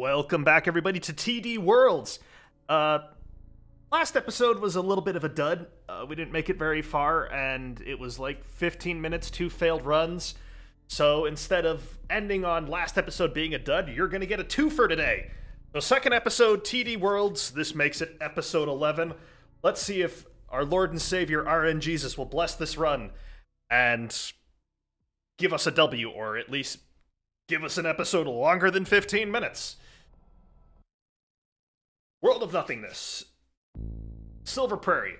Welcome back, everybody, to TD Worlds. Uh, last episode was a little bit of a dud. Uh, we didn't make it very far, and it was like 15 minutes, two failed runs. So instead of ending on last episode being a dud, you're going to get a twofer today. So, second episode, TD Worlds. This makes it episode 11. Let's see if our Lord and Savior, RN Jesus, will bless this run and give us a W, or at least give us an episode longer than 15 minutes. World of Nothingness. Silver Prairie.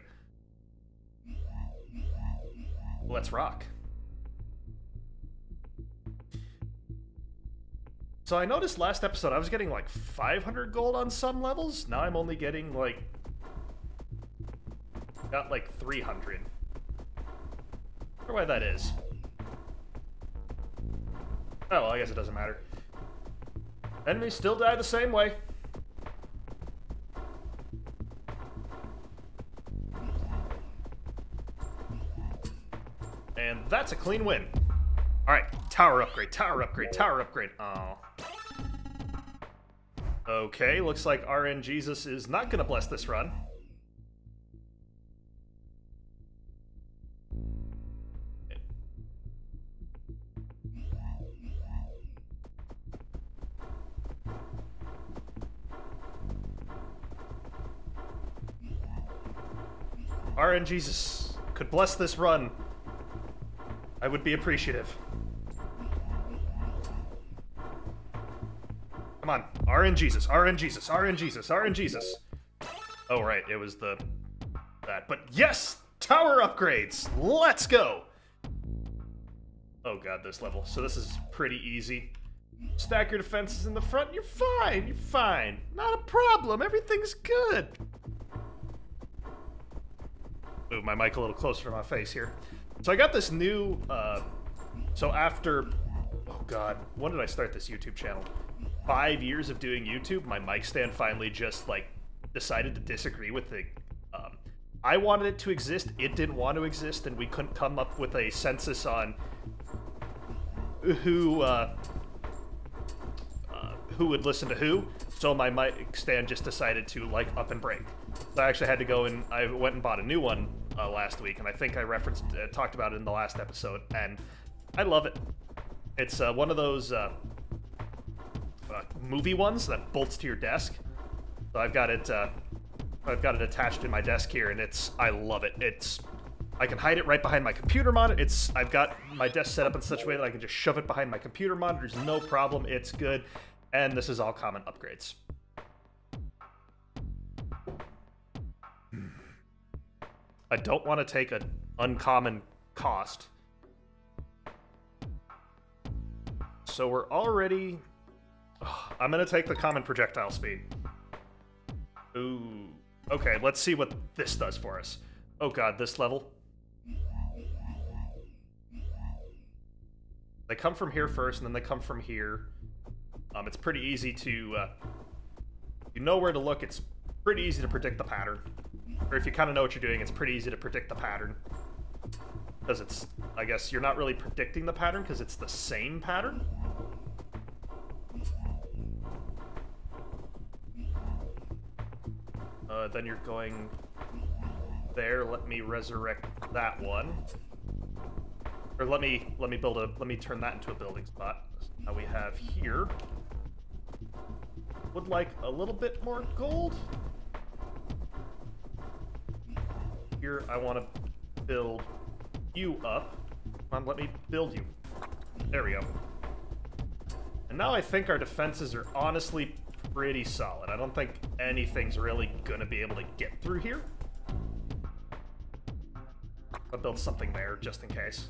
Let's rock. So I noticed last episode I was getting like 500 gold on some levels. Now I'm only getting like... Got like 300. I wonder why that is. Oh, well, I guess it doesn't matter. Enemies still die the same way. And that's a clean win. Alright, tower upgrade, tower upgrade, tower upgrade. Oh. Okay, looks like RN Jesus is not gonna bless this run. RN Jesus could bless this run. I would be appreciative. Come on, RN Jesus, RN Jesus, RN Jesus, RN Jesus. Oh right, it was the that. But yes, tower upgrades. Let's go. Oh god, this level. So this is pretty easy. Stack your defenses in the front. and You're fine. You're fine. Not a problem. Everything's good. Move my mic a little closer to my face here. So I got this new, uh, so after, oh god, when did I start this YouTube channel? Five years of doing YouTube, my mic stand finally just, like, decided to disagree with the, um, I wanted it to exist, it didn't want to exist, and we couldn't come up with a census on who, uh, uh, who would listen to who, so my mic stand just decided to, like, up and break. So I actually had to go and I went and bought a new one uh, last week, and I think I referenced, uh, talked about it in the last episode, and I love it. It's uh, one of those uh, uh, movie ones that bolts to your desk. So I've got it, uh, I've got it attached to my desk here, and it's, I love it. It's, I can hide it right behind my computer monitor. It's, I've got my desk set up in such a way that I can just shove it behind my computer monitor. There's no problem. It's good, and this is all common upgrades. I don't want to take an uncommon cost. So we're already... I'm going to take the common projectile speed. Ooh. Okay, let's see what this does for us. Oh god, this level. They come from here first, and then they come from here. Um, it's pretty easy to... Uh, you know where to look. It's pretty easy to predict the pattern or if you kind of know what you're doing, it's pretty easy to predict the pattern. Because it's, I guess, you're not really predicting the pattern because it's the same pattern. Uh, then you're going there. Let me resurrect that one. Or let me let me build a let me turn that into a building spot. Now we have here. Would like a little bit more gold. Here I want to build you up. Come on, let me build you. There we go. And now I think our defenses are honestly pretty solid. I don't think anything's really going to be able to get through here. I'll build something there just in case.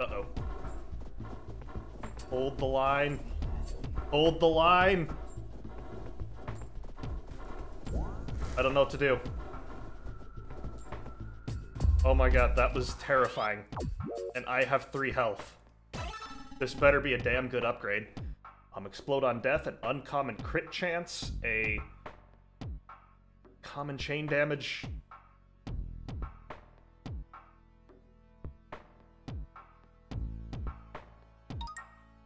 Uh-oh. Hold the line. Hold the line. I don't know what to do. Oh my god, that was terrifying. And I have three health. This better be a damn good upgrade. Um, Explode on Death, an uncommon crit chance, a common chain damage.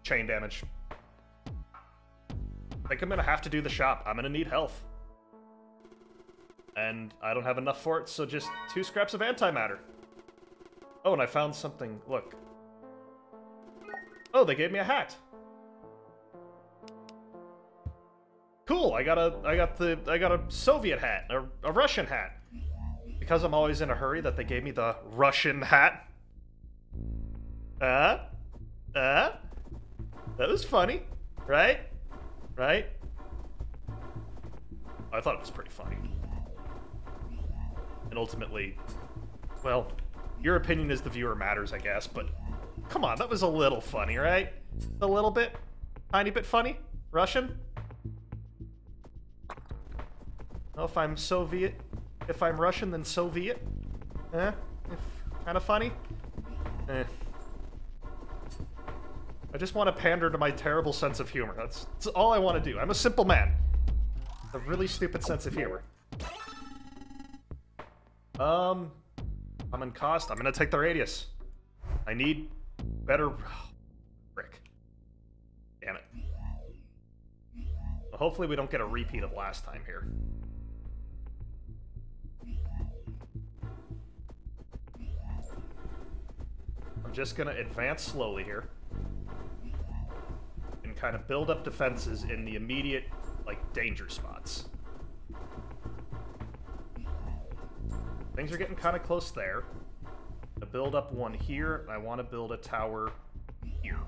chain damage. I think I'm gonna have to do the shop. I'm gonna need health. And I don't have enough for it, so just two scraps of antimatter. Oh, and I found something. Look. Oh, they gave me a hat. Cool. I got a I got the I got a Soviet hat, a, a Russian hat. Because I'm always in a hurry that they gave me the Russian hat. Uh? Uh? That was funny, right? Right? I thought it was pretty funny. And ultimately, well, your opinion as the viewer matters, I guess, but come on, that was a little funny, right? A little bit? Tiny bit funny? Russian? Well, if I'm Soviet, if I'm Russian, then Soviet? Eh? Kind of funny? Eh. I just want to pander to my terrible sense of humor. That's, that's all I want to do. I'm a simple man. A really stupid sense of humor. Um, I'm in cost. I'm gonna take the radius. I need better... Oh. Damn it. Hopefully we don't get a repeat of last time here. I'm just gonna advance slowly here and kind of build up defenses in the immediate, like, danger spots. Things are getting kind of close there. To build up one here, I want to build a tower here.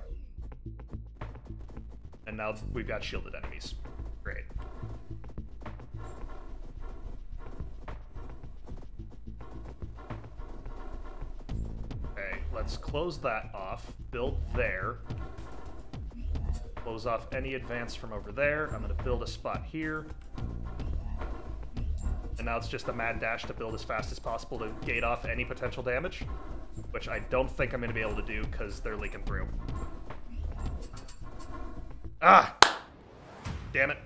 And now we've got shielded enemies. Great. Okay, let's close that off. Build there close off any advance from over there. I'm going to build a spot here. Now it's just a mad dash to build as fast as possible to gate off any potential damage, which I don't think I'm going to be able to do because they're leaking through. Ah! Damn it.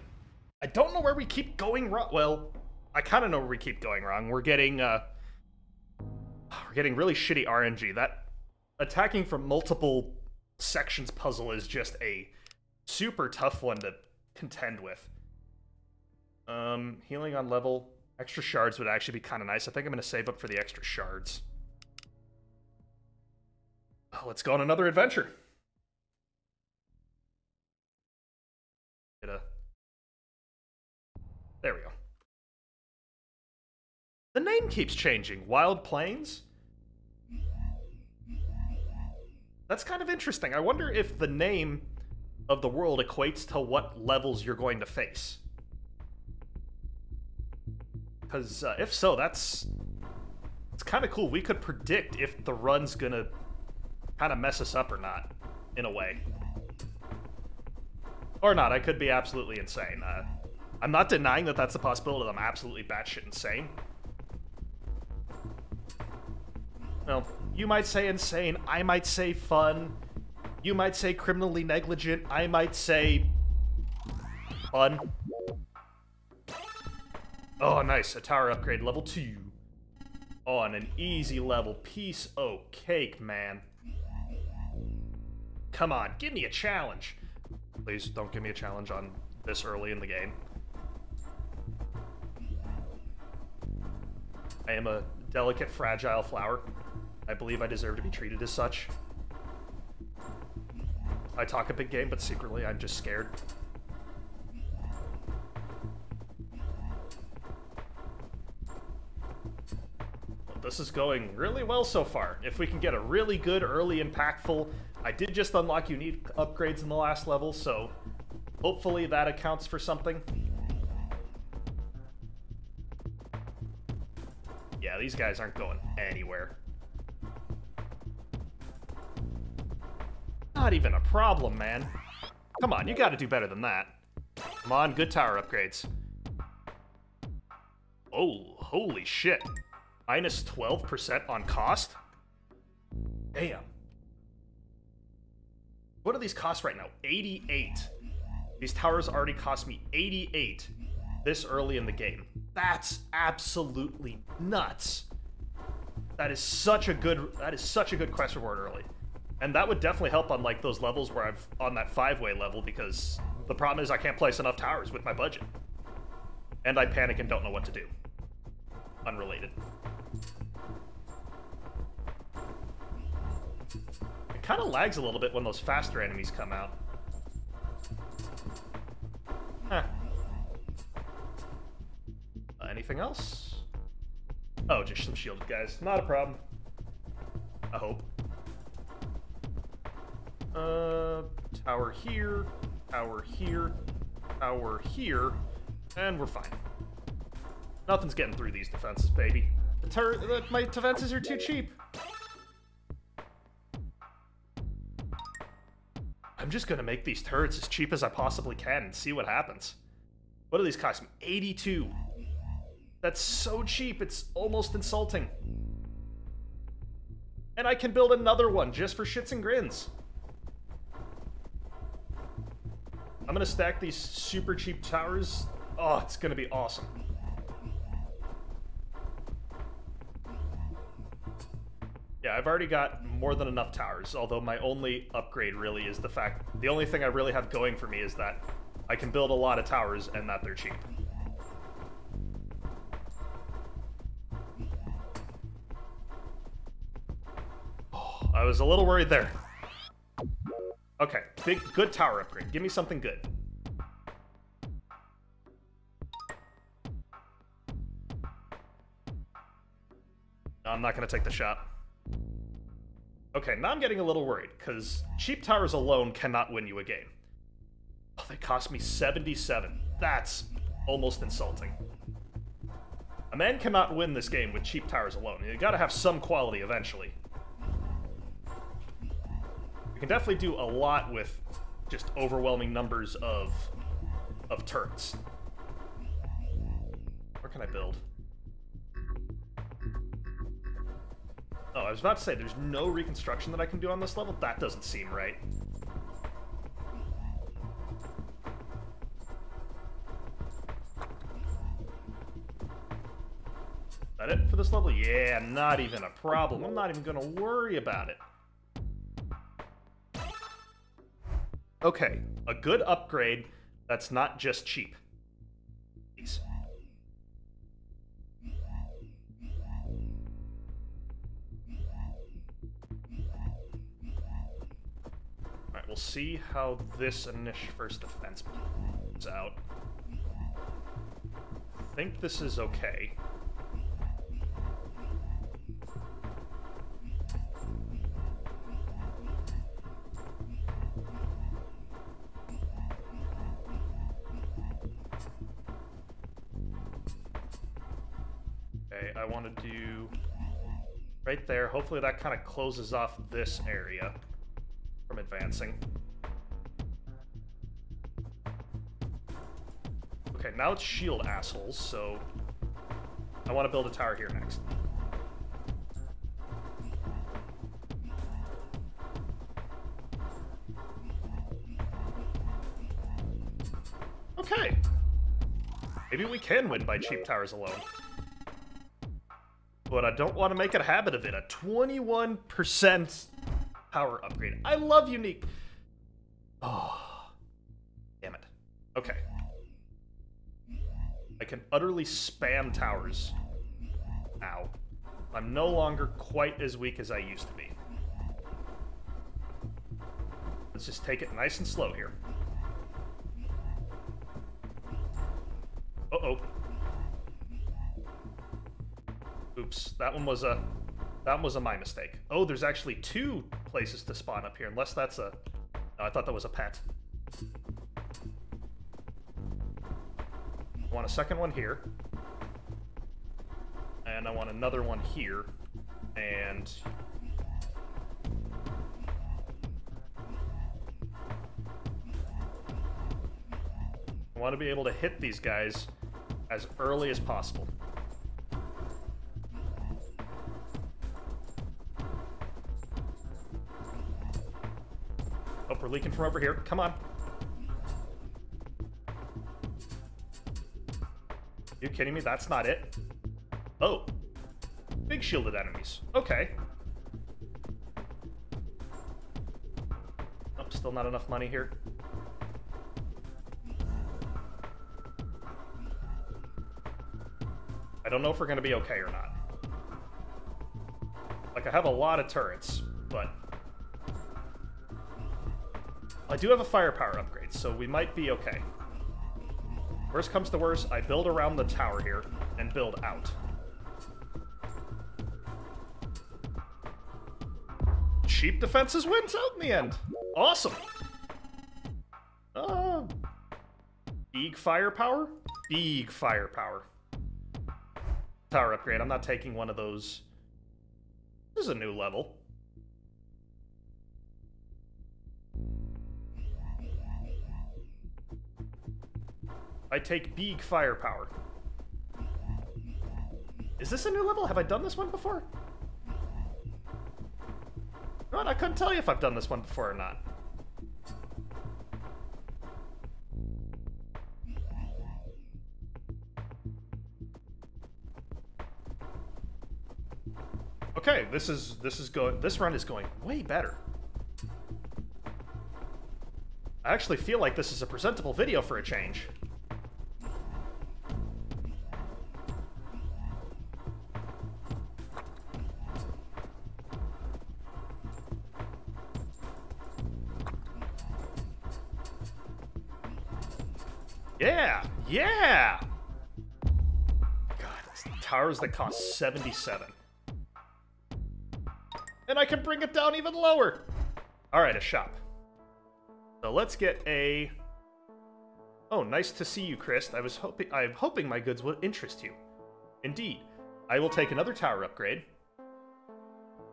I don't know where we keep going wrong. Well, I kind of know where we keep going wrong. We're getting, uh... We're getting really shitty RNG. That attacking from multiple sections puzzle is just a super tough one to contend with. Um, healing on level. Extra shards would actually be kind of nice. I think I'm going to save up for the extra shards. Oh, let's go on another adventure. There we go. The name keeps changing. Wild Plains? That's kind of interesting. I wonder if the name of the world equates to what levels you're going to face. Because uh, if so, that's it's kind of cool. We could predict if the run's gonna kind of mess us up or not, in a way. Or not. I could be absolutely insane. Uh, I'm not denying that that's a possibility. I'm absolutely batshit insane. Well, you might say insane. I might say fun. You might say criminally negligent. I might say fun. Oh, nice. A tower upgrade, level 2. On an easy level. Piece of cake, man. Come on, give me a challenge. Please don't give me a challenge on this early in the game. I am a delicate, fragile flower. I believe I deserve to be treated as such. I talk a big game, but secretly I'm just scared. This is going really well so far. If we can get a really good, early, impactful... I did just unlock unique upgrades in the last level, so hopefully that accounts for something. Yeah, these guys aren't going anywhere. Not even a problem, man. Come on, you gotta do better than that. Come on, good tower upgrades. Oh, holy shit. Minus 12% on cost? Damn. What are these costs right now? 88. These towers already cost me 88 this early in the game. That's absolutely nuts. That is such a good that is such a good quest reward early. And that would definitely help on like those levels where I've on that five-way level because the problem is I can't place enough towers with my budget. And I panic and don't know what to do. Unrelated. It kind of lags a little bit when those faster enemies come out. Huh. Uh, anything else? Oh, just some shielded guys. Not a problem. I hope. Uh, tower here, tower here, tower here, and we're fine. Nothing's getting through these defenses, baby. The the, my defenses are too cheap. I'm just gonna make these turrets as cheap as I possibly can and see what happens. What do these cost me? 82. That's so cheap, it's almost insulting. And I can build another one just for shits and grins. I'm gonna stack these super cheap towers. Oh, it's gonna be awesome. Yeah, I've already got more than enough towers, although my only upgrade really is the fact... The only thing I really have going for me is that I can build a lot of towers and that they're cheap. Oh, I was a little worried there. Okay, big, good tower upgrade. Give me something good. No, I'm not going to take the shot. Okay, now I'm getting a little worried, because cheap towers alone cannot win you a game. Oh, they cost me 77. That's almost insulting. A man cannot win this game with cheap towers alone. You gotta have some quality eventually. You can definitely do a lot with just overwhelming numbers of of turrets. Where can I build? Oh, I was about to say, there's no reconstruction that I can do on this level? That doesn't seem right. that it for this level? Yeah, not even a problem. I'm not even gonna worry about it. Okay, a good upgrade that's not just cheap. We'll see how this initial first defense plays out. I think this is okay. Okay, I want to do right there. Hopefully that kind of closes off this area advancing. Okay, now it's shield assholes, so I want to build a tower here next. Okay. Maybe we can win by cheap towers alone but I don't want to make it a habit of it. A 21% power upgrade. I love unique. Oh, damn it. Okay. I can utterly spam towers now. I'm no longer quite as weak as I used to be. Let's just take it nice and slow here. Uh-oh. Oops, that one was a that was a my mistake. Oh, there's actually two places to spawn up here, unless that's a. No, I thought that was a pet. I want a second one here. And I want another one here. And... I want to be able to hit these guys as early as possible. We're leaking from over here. Come on. You kidding me? That's not it. Oh. Big shielded enemies. Okay. Oh, still not enough money here. I don't know if we're going to be okay or not. Like, I have a lot of turrets, but... I do have a firepower upgrade, so we might be okay. Worst comes to worst, I build around the tower here and build out. Cheap defenses wins out in the end. Awesome. Uh, big firepower? Big firepower. Tower upgrade. I'm not taking one of those. This is a new level. I take big firepower. Is this a new level? Have I done this one before? What? I couldn't tell you if I've done this one before or not. Okay, this is this is going this run is going way better. I actually feel like this is a presentable video for a change. Yeah! Yeah! God, towers that cost 77. And I can bring it down even lower! Alright, a shop. So let's get a... Oh, nice to see you, Chris. I was hoping I'm hoping my goods will interest you. Indeed. I will take another tower upgrade.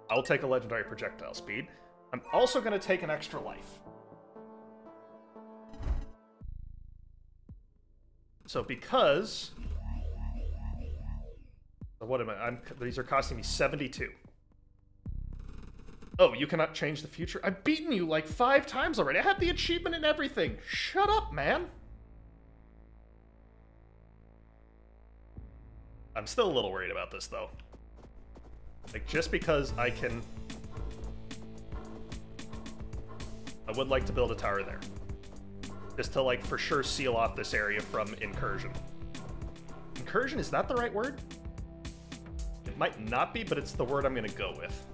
I'll take a legendary projectile speed. I'm also going to take an extra life. So because... What am I? I'm, these are costing me 72. Oh, you cannot change the future? I've beaten you like five times already. I had the achievement and everything. Shut up, man. I'm still a little worried about this, though. Like, just because I can... I would like to build a tower there is to, like, for sure seal off this area from incursion. Incursion, is that the right word? It might not be, but it's the word I'm gonna go with.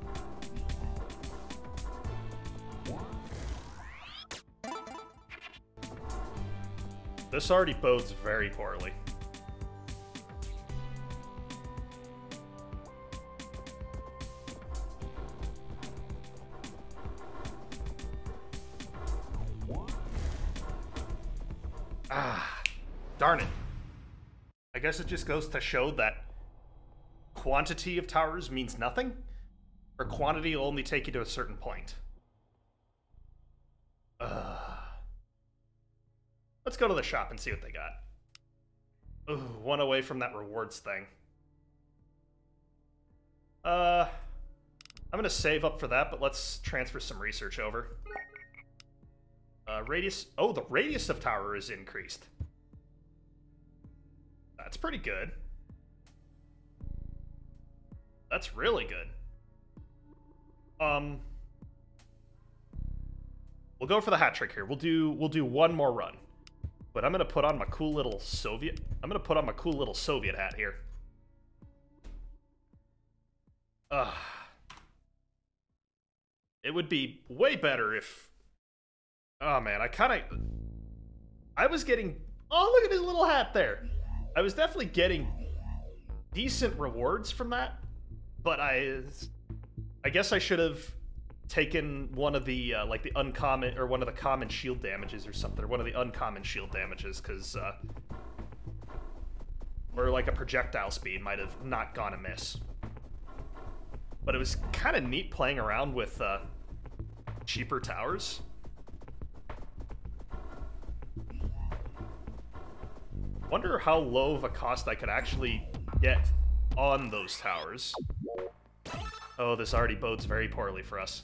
This already bodes very poorly. Guess it just goes to show that quantity of towers means nothing, or quantity will only take you to a certain point. Uh, let's go to the shop and see what they got. Ooh, one away from that rewards thing. Uh, I'm going to save up for that, but let's transfer some research over. Uh, radius... Oh, the radius of tower is increased. That's pretty good. That's really good. Um, we'll go for the hat trick here. We'll do we'll do one more run, but I'm gonna put on my cool little Soviet. I'm gonna put on my cool little Soviet hat here. Ugh. It would be way better if. Oh man, I kind of. I was getting. Oh, look at his little hat there. I was definitely getting decent rewards from that, but I, I guess I should have taken one of the uh, like the uncommon or one of the common shield damages or something, or one of the uncommon shield damages, because uh, or like a projectile speed might have not gone amiss. But it was kind of neat playing around with uh, cheaper towers. I wonder how low of a cost I could actually get on those towers. Oh, this already bodes very poorly for us.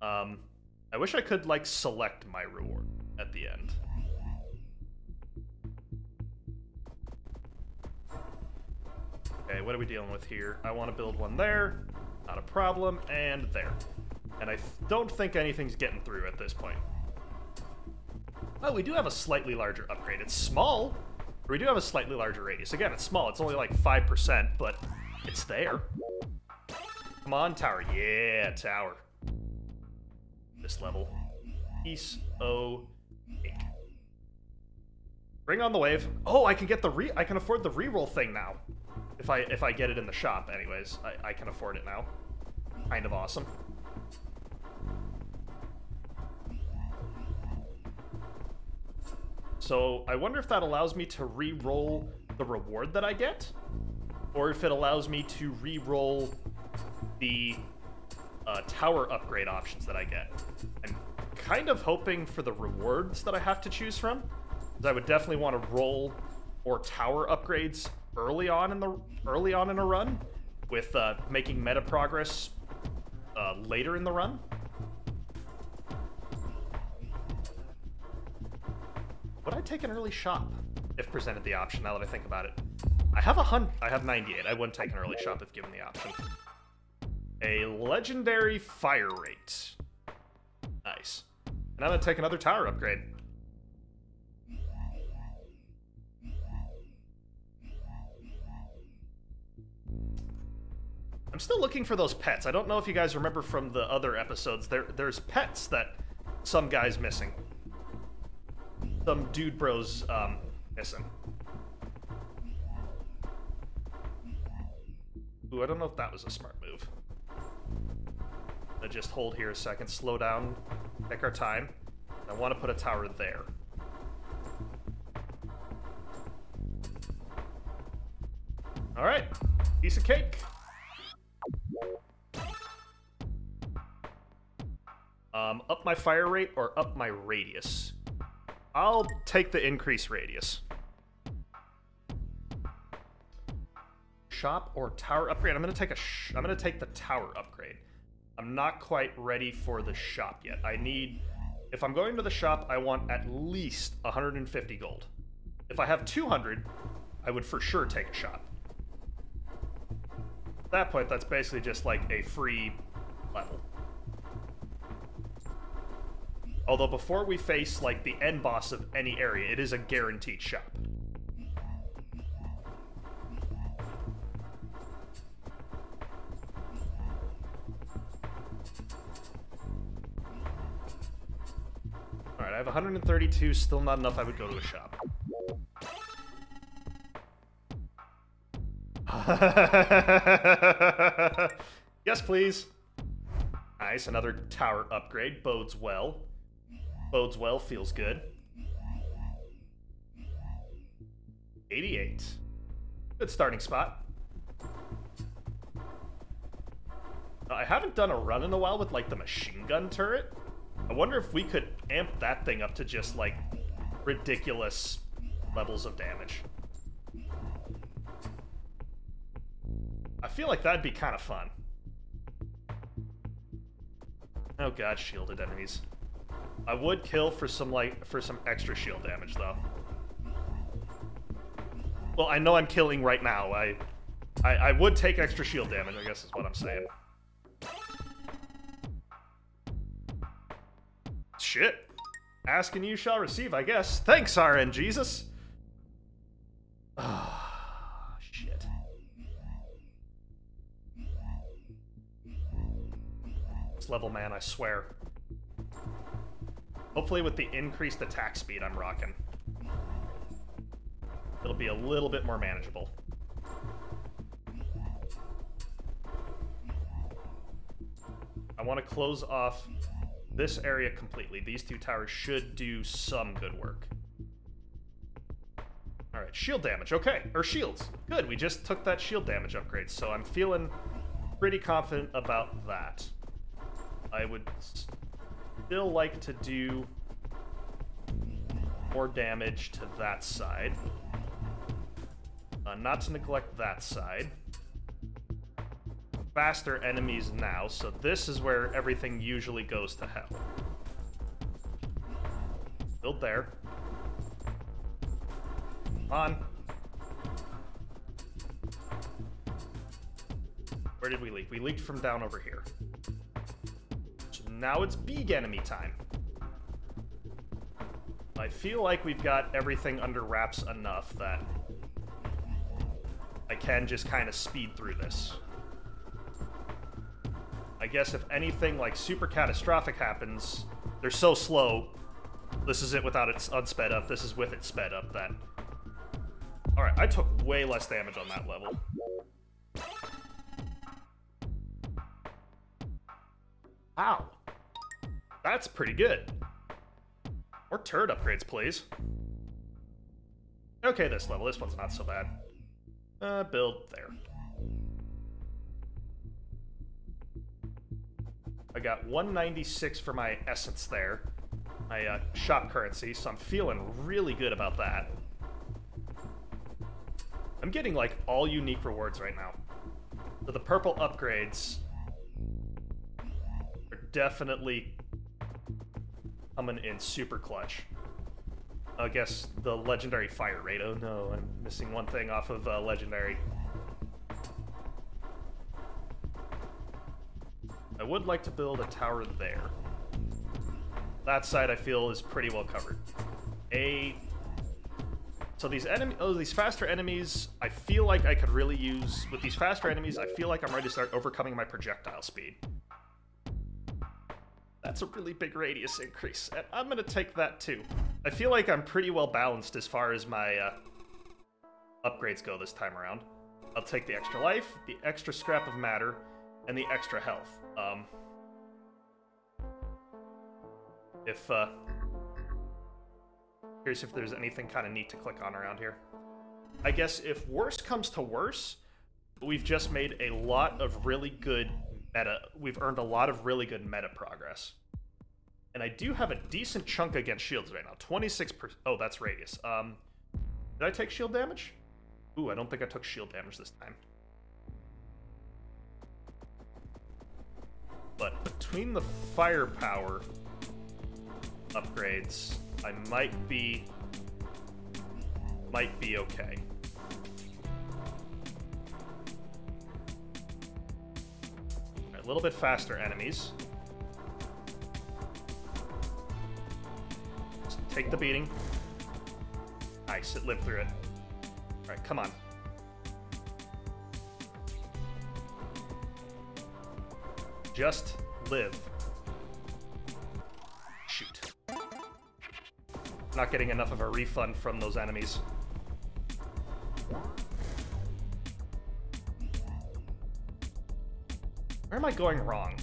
Um, I wish I could, like, select my reward at the end. Okay, what are we dealing with here? I want to build one there. Not a problem. And there. And I don't think anything's getting through at this point. Oh, we do have a slightly larger upgrade. It's small. We do have a slightly larger radius. Again, it's small. It's only like 5%, but it's there. Come on, tower. Yeah, tower. This level. Peace, oh, O, Bring on the wave. Oh, I can get the re- I can afford the reroll thing now. If I if I get it in the shop, anyways, I, I can afford it now. Kind of awesome. So I wonder if that allows me to re-roll the reward that I get, or if it allows me to re-roll the uh, tower upgrade options that I get. I'm kind of hoping for the rewards that I have to choose from, because I would definitely want to roll or tower upgrades early on in the early on in a run, with uh, making meta progress uh, later in the run. Would I take an early shop if presented the option? Now that I think about it, I have a hun. I have 98. I wouldn't take an early shop if given the option. A legendary fire rate. Nice. And I'm gonna take another tower upgrade. I'm still looking for those pets. I don't know if you guys remember from the other episodes. There, there's pets that some guy's missing. Some dude bros um, missing. Ooh, I don't know if that was a smart move. I just hold here a second, slow down, take our time. I want to put a tower there. All right, piece of cake. Um, up my fire rate or up my radius? I'll take the increase radius. Shop or tower upgrade? I'm gonna take a. I'm gonna take the tower upgrade. I'm not quite ready for the shop yet. I need. If I'm going to the shop, I want at least 150 gold. If I have 200, I would for sure take a shop. At that point, that's basically just like a free level. Although before we face, like, the end boss of any area, it is a guaranteed shop. Alright, I have 132, still not enough I would go to a shop. yes, please. Nice, another tower upgrade. Bodes well. Bodes well, feels good. 88. Good starting spot. I haven't done a run in a while with, like, the machine gun turret. I wonder if we could amp that thing up to just, like, ridiculous levels of damage. I feel like that'd be kind of fun. Oh god, shielded enemies. I would kill for some like for some extra shield damage though. Well, I know I'm killing right now. I, I, I would take extra shield damage. I guess is what I'm saying. Shit. Ask and you shall receive, I guess. Thanks, RN Jesus. Ah, shit. This level, man, I swear. Hopefully with the increased attack speed I'm rocking. It'll be a little bit more manageable. I want to close off this area completely. These two towers should do some good work. Alright, shield damage. Okay, or shields. Good, we just took that shield damage upgrade, so I'm feeling pretty confident about that. I would still like to do more damage to that side. Uh, not to neglect that side. Faster enemies now, so this is where everything usually goes to hell. Build there. On. Where did we leak? We leaked from down over here. Now it's big enemy time. I feel like we've got everything under wraps enough that I can just kind of speed through this. I guess if anything like super catastrophic happens, they're so slow. This is it without it unsped up. This is with it sped up then. Alright, I took way less damage on that level. Wow. That's pretty good. More turret upgrades, please. Okay, this level. This one's not so bad. Uh, build there. I got 196 for my essence there. My uh, shop currency, so I'm feeling really good about that. I'm getting, like, all unique rewards right now. So the purple upgrades are definitely coming in super clutch. I guess the legendary fire rate. Oh no, I'm missing one thing off of uh, legendary. I would like to build a tower there. That side I feel is pretty well covered. A so these enemy oh these faster enemies I feel like I could really use with these faster enemies I feel like I'm ready to start overcoming my projectile speed. That's a really big radius increase, and I'm gonna take that too. I feel like I'm pretty well balanced as far as my uh, upgrades go this time around. I'll take the extra life, the extra scrap of matter, and the extra health. Um, if, uh, curious if there's anything kind of neat to click on around here. I guess if worse comes to worse, we've just made a lot of really good meta. We've earned a lot of really good meta progress. And I do have a decent chunk against shields right now. 26 per... Oh, that's radius. Um, did I take shield damage? Ooh, I don't think I took shield damage this time. But between the firepower upgrades, I might be... Might be okay. A little bit faster enemies. Just take the beating. Nice, it lived through it. Alright, come on. Just live. Shoot. Not getting enough of a refund from those enemies. I going wrong?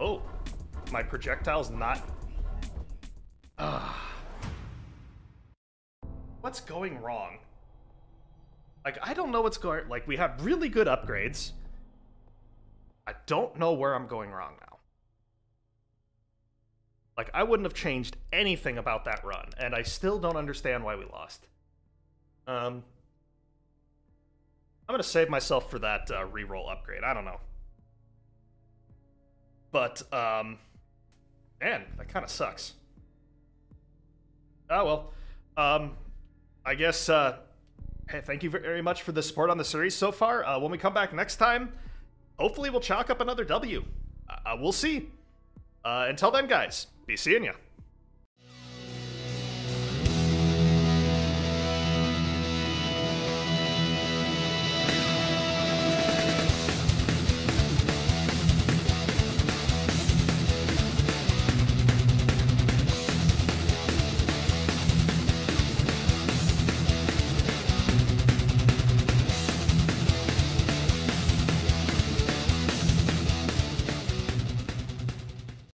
Oh, my projectile's not... Ah. What's going wrong? Like, I don't know what's going... Like, we have really good upgrades. I don't know where I'm going wrong now. Like, I wouldn't have changed anything about that run, and I still don't understand why we lost. Um, I'm gonna save myself for that uh, reroll upgrade. I don't know, but um, man, that kind of sucks. Oh well. Um, I guess. Uh, hey, thank you very much for the support on the series so far. Uh, when we come back next time, hopefully we'll chalk up another W. Uh, we'll see. Uh, until then, guys, be seeing ya.